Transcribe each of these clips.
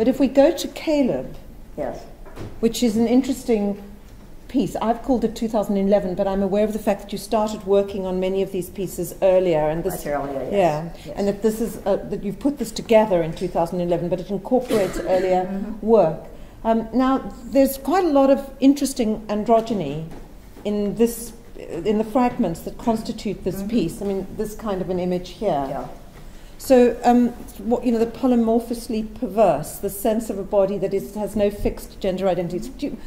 But if we go to Caleb, Yes. which is an interesting piece, I've called it 2011, but I'm aware of the fact that you started working on many of these pieces earlier, and this earlier, yes. yeah, Yes. and that this is uh, that you've put this together in 2011, but it incorporates earlier Mhm. work. Um, now, there's quite a lot of interesting androgyny in this, in the fragments that constitute this Mhm. piece. I mean, this kind of an image here. Yeah. So, um, what you know, the polymorphously perverse, the sense of a body that is has no fixed gender identity. You,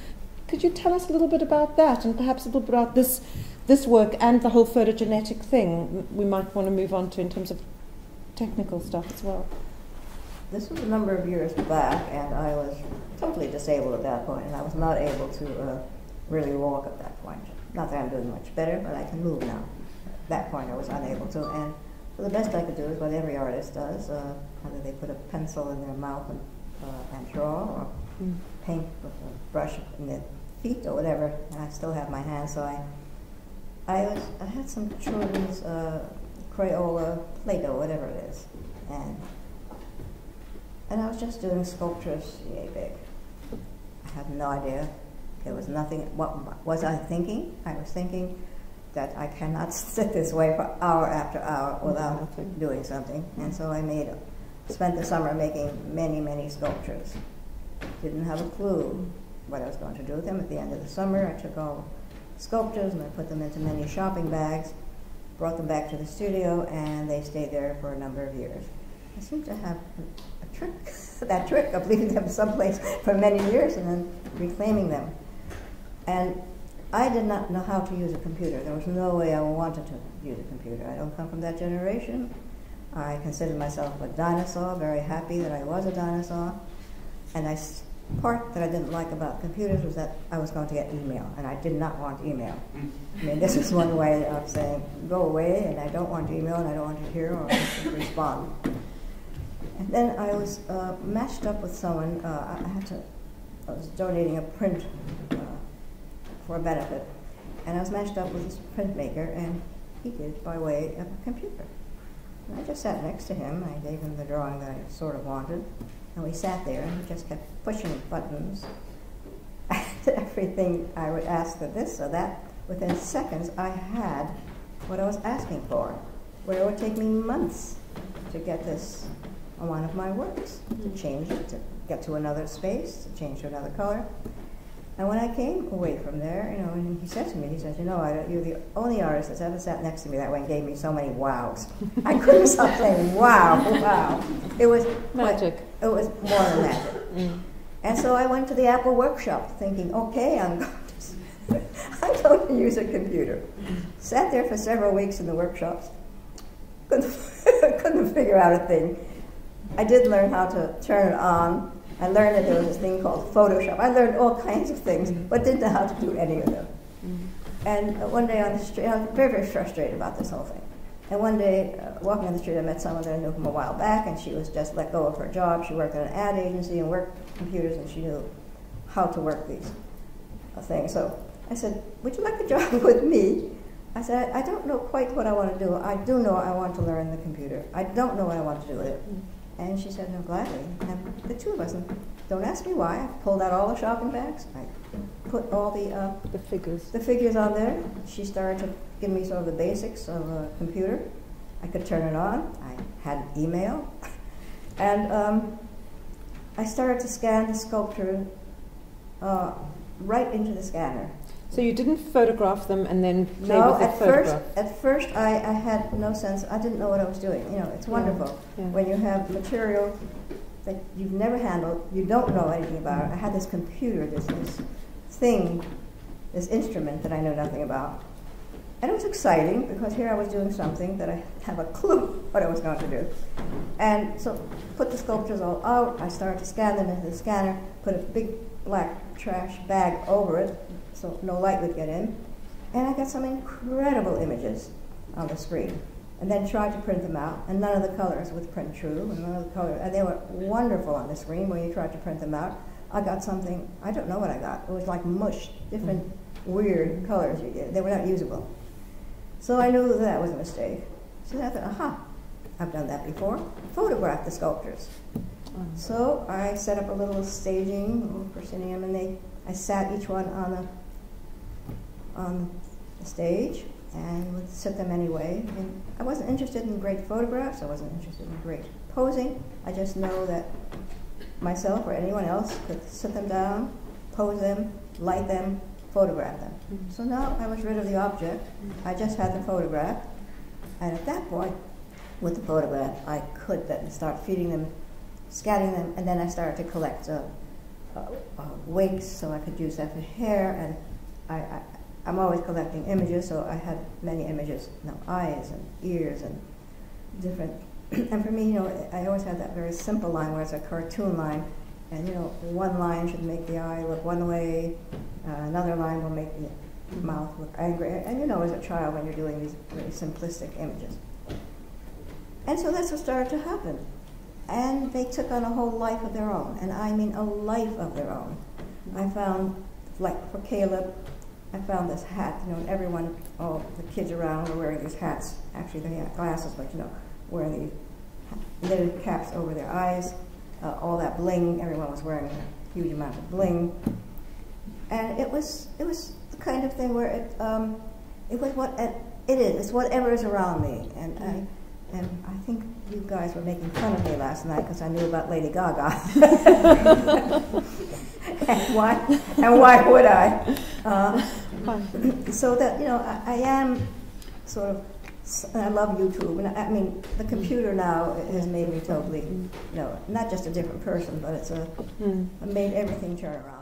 could you tell us a little bit about that, and perhaps a little bit about this, this work and the whole photogenetic thing? We might want to move on to in terms of technical stuff as well. This was a number of years back, and I was totally disabled at that point, and I was not able to uh, really walk at that point. Not that I'm doing much better, but I can move now. At that point, I was unable to, and so the best I could do is what every artist does: uh, either they put a pencil in their mouth and, uh, and draw, or Mm. paint with a brush in their feet or whatever. And I still have my hands, so I, I was, I had some children's uh, Crayola Play-Doh, whatever it is, and and I was just doing sculptures, yay big. I had no idea. There was nothing. What was I thinking? I was thinking that I cannot sit this way for hour after hour without doing something. And so I made, spent the summer making many, many sculptures. Didn't have a clue what I was going to do with them. At the end of the summer, I took all sculptures and I put them into many shopping bags, brought them back to the studio, and they stayed there for a number of years. I seem to have a trick, that trick of leaving them someplace for many years and then reclaiming them. And I did not know how to use a computer. There was no way I wanted to use a computer. I don't come from that generation. I considered myself a dinosaur, very happy that I was a dinosaur. And I, part that I didn't like about computers was that I was going to get email, and I did not want email. I mean, this is one way of saying, go away, and I don't want email, and I don't want to hear or respond. And then I was uh, matched up with someone. Uh, I I had to. I was donating a print uh, for a benefit, and I was matched up with this printmaker, and he did it by way of a computer. And I just sat next to him. I gave him the drawing that I sort of wanted, and we sat there, and he just kept pushing buttons. Everything I would ask for this or that. Within seconds, I had what I was asking for, where it would take me months to get this on one of my works, to change it, to get to another space, to change to another color. And when I came away from there, you know, and he said to me, he said, you know, I, you're the only artist that's ever sat next to me that way and gave me so many wows. I couldn't stop saying, wow, wow. It was Magic. It was more than magic. Mm. And so I went to the Apple workshop thinking, okay, I'm going to, I'm going to use a computer. Sat there for several weeks in the workshops. Couldn't, couldn't figure out a thing. I did learn how to turn it on. I learned that there was this thing called Photoshop. I learned all kinds of things, but didn't know how to do any of them. And uh, one day on the street, I was very, very frustrated about this whole thing. And one day, uh, walking on the street, I met someone that I knew from a while back, and she was just let go of her job. She worked at an ad agency and worked computers, and she knew how to work these uh, things. So I said, Would you like a job with me? I said, I don't know quite what I want to do. I do know I want to learn the computer. I don't know what I want to do with it. And she said, No, gladly. And the two of us, and don't ask me why, I pulled out all the shopping bags. I put all the uh, The figures. the figures on there. She started to give me sort of the basics of a computer. I could turn it on. I had email. And um, I started to scan the sculpture uh, right into the scanner. So you didn't photograph them and then play No, with the at first, at first I, I had no sense. I didn't know what I was doing. You know, it's wonderful Yeah. when you have material that you've never handled, you don't know anything about it. I had this computer, this, this thing, this instrument that I know nothing about. And it was exciting because here I was doing something that I have a clue what I was going to do. And so put the sculptures all out. I started to scan them into the scanner, put a big black trash bag over it so no light would get in. And I got some incredible images on the screen. And then tried to print them out, and none of the colors would print true, and none of the colors, and they were wonderful on the screen when you tried to print them out. I got something, I don't know what I got. It was like mush, different weird colors you get. They were not usable. So I knew that, that was a mistake. So I thought, aha, I've done that before. Photograph the sculptures. So I set up a little staging, a little proscenium, and they, I sat each one on the, on the stage and would sit them anyway. And I wasn't interested in great photographs. I wasn't interested in great posing. I just know that myself or anyone else could sit them down, pose them, light them, photograph them. Mm-hmm. So now I was rid of the object. I just had the photograph. And at that point, with the photograph, I could then start feeding them, scanning them, and then I started to collect uh, uh, wigs so I could use that for hair. And I, I, I'm always collecting images, so I had many images, you know, eyes and ears and different. and for me, you know, I always had that very simple line where it's a cartoon line, and you know, one line should make the eye look one way, uh, another line will make the mouth look angry. And you know, as a child, when you're doing these very simplistic images. And so that's what started to happen. And they took on a whole life of their own, and I mean a life of their own. I found, like for Caleb, I found this hat, you know, everyone, all the kids around were wearing these hats. Actually, they had glasses, but you know, wearing these knitted caps over their eyes, uh, all that bling. Everyone was wearing a huge amount of bling, and it was it was the kind of thing where it um, it was what it, is. It's whatever is around me, and I. And I think you guys were making fun of me last night because I knew about Lady Gaga. and why? And why would I? Uh, so that you know, I, I am sort of. I love YouTube, and I, I mean, the computer now has made me totally, you know, not just a different person, but it's a, Mm. made everything turn around.